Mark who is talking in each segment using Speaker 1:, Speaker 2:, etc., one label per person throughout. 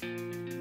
Speaker 1: Thank you.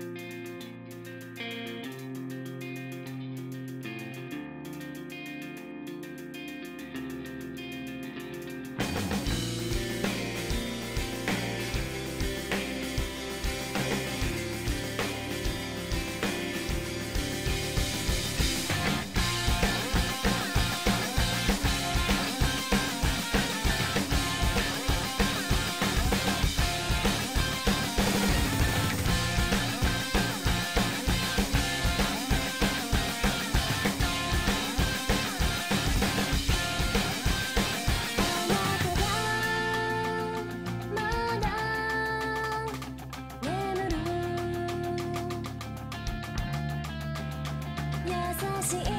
Speaker 1: see